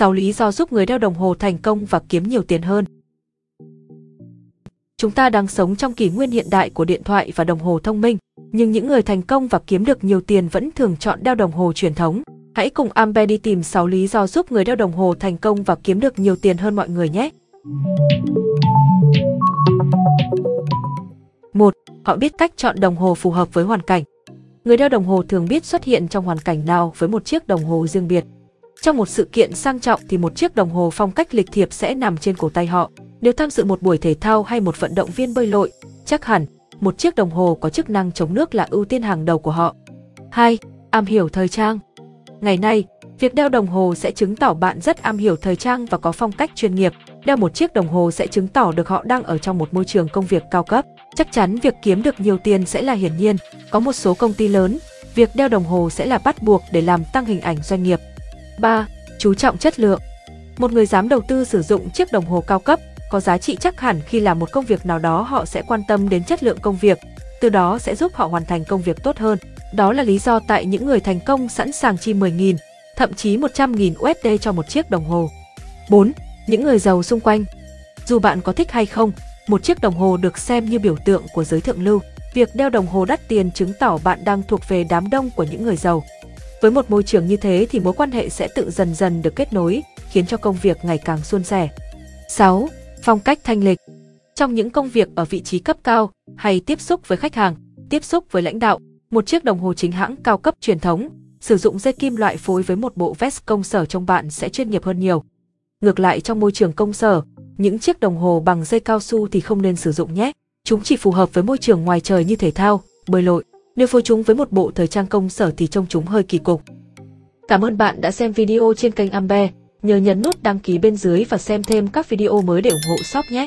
6 lý do giúp người đeo đồng hồ thành công và kiếm nhiều tiền hơn. Chúng ta đang sống trong kỷ nguyên hiện đại của điện thoại và đồng hồ thông minh, nhưng những người thành công và kiếm được nhiều tiền vẫn thường chọn đeo đồng hồ truyền thống. Hãy cùng Ambe đi tìm 6 lý do giúp người đeo đồng hồ thành công và kiếm được nhiều tiền hơn mọi người nhé. 1. Họ biết cách chọn đồng hồ phù hợp với hoàn cảnh. Người đeo đồng hồ thường biết xuất hiện trong hoàn cảnh nào với một chiếc đồng hồ riêng biệt. Trong một sự kiện sang trọng thì một chiếc đồng hồ phong cách lịch thiệp sẽ nằm trên cổ tay họ. Nếu tham dự một buổi thể thao hay một vận động viên bơi lội, chắc hẳn một chiếc đồng hồ có chức năng chống nước là ưu tiên hàng đầu của họ. 2. Am hiểu thời trang. Ngày nay, việc đeo đồng hồ sẽ chứng tỏ bạn rất am hiểu thời trang và có phong cách chuyên nghiệp. Đeo một chiếc đồng hồ sẽ chứng tỏ được họ đang ở trong một môi trường công việc cao cấp. Chắc chắn việc kiếm được nhiều tiền sẽ là hiển nhiên. Có một số công ty lớn, việc đeo đồng hồ sẽ là bắt buộc để làm tăng hình ảnh doanh nghiệp. 3. Chú trọng chất lượng. Một người dám đầu tư sử dụng chiếc đồng hồ cao cấp có giá trị chắc hẳn khi làm một công việc nào đó họ sẽ quan tâm đến chất lượng công việc, từ đó sẽ giúp họ hoàn thành công việc tốt hơn. Đó là lý do tại những người thành công sẵn sàng chi 10.000, thậm chí 100.000 USD cho một chiếc đồng hồ. 4. Những người giàu xung quanh. Dù bạn có thích hay không, một chiếc đồng hồ được xem như biểu tượng của giới thượng lưu. Việc đeo đồng hồ đắt tiền chứng tỏ bạn đang thuộc về đám đông của những người giàu. Với một môi trường như thế thì mối quan hệ sẽ tự dần dần được kết nối, khiến cho công việc ngày càng suôn sẻ. 6. Phong cách thanh lịch. Trong những công việc ở vị trí cấp cao hay tiếp xúc với khách hàng, tiếp xúc với lãnh đạo, một chiếc đồng hồ chính hãng cao cấp truyền thống, sử dụng dây kim loại phối với một bộ vest công sở trong bạn sẽ chuyên nghiệp hơn nhiều. Ngược lại trong môi trường công sở, những chiếc đồng hồ bằng dây cao su thì không nên sử dụng nhé. Chúng chỉ phù hợp với môi trường ngoài trời như thể thao, bơi lội. Nếu phối chúng với một bộ thời trang công sở thì trông chúng hơi kỳ cục. Cảm ơn bạn đã xem video trên kênh Ambe. Nhớ nhấn nút đăng ký bên dưới và xem thêm các video mới để ủng hộ shop nhé.